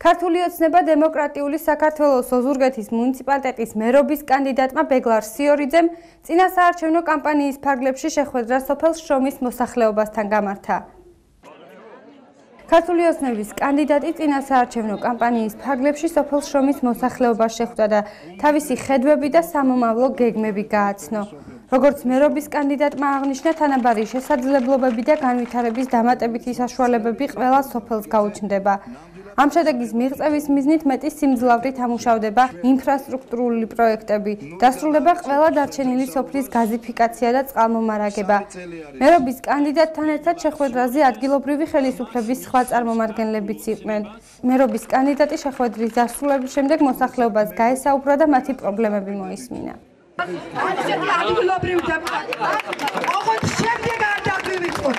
ქართული ოცნება დემოკრატიული საქართველოს ოზურგეთის მუნიციპალიტეტის მერობის კანდიდატმა ბეგლარ სიორიძემ წინასაარჩევნო კამპანიის ფარგლებში შეხვედრა სოფელ შრომის მოსახლეობასთან გამართა. ქართული ოცნების კანდიდატი წინასაარჩევნო კამპანიის ფარგლებში სოფელ შრომის მოსახლეობას შეხვდა და თავისი ხედვები და სამომავლო გეგმები გააცნო. როგორც მერობის კანდიდატმა აღნიშნა, თანაბარი შესაძლებლობები და განვითარების დამატებითი საშუალებები ყველა სოფელს გაუჩნდება. ამ შედეგის მიღწევის მიზნით მეტი სიმძლავრით ამუშავდება ინფრასტრუქტურული პროექტები. დასრულება ყველა დარჩენილი სოფლის გაზიფიკაცია და წყალმომარაგება. მერობის კანდიდატთან ერთად შეხვედრაზე ადგილობრივი ხელისუფლების სხვა წარმომადგენლებიც იყვნენ. მერობის კანდიდატი შეხვედრის დასრულების შემდეგ მოსახლეობას გაესაუბრა და მათი პრობლემები მოისმინა. ადგილობრივი დეპუტატი. ოღონდ შემდეგ არ დაგვივიწყოთ.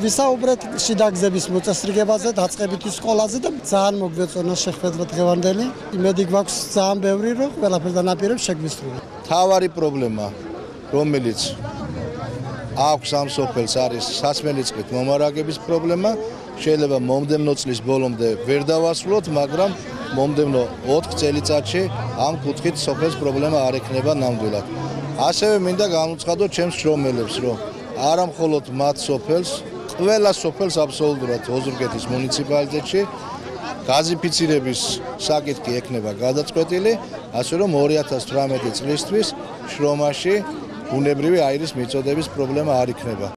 ვისაუბრეთ შიდაგზების მოწესრიგებაზე, დაწყებითი სკოლაზე და ძალიან მოგვეწონა შეხვედრა დღევანდელი. იმედი გვაქვს ძალიან ბევრი რომ ყველაფერს დანაპირებს შეგვისრულოთ. თავარი პრობლემა რომელიც აქვს ამ სოფელს არის სასმელი წყით მომარაგების პრობლემა. შეიძლება მომდევნო წლის ბოლომდე ვერ დავასრულოთ, მაგრამ მომდევნო 4 წელიწადში ამ კუთხით სოფელს პრობლემა არ ექნება ნამდვილად. ასევე მინდა განუცხადო ჩემს შრომელებს, რომ არა მხოლოდ მათ სოფელს, ყველა სოფელს აბსოლუტურად ოზურგეთის მუნიციპალიტეტში გაზიფიცირების საკითხი ექნება გადაწყვეტილი, ასე რომ 2018 წლისთვის შრომაში უნებრივი აირის მიწოდების პრობლემა არ იქნება.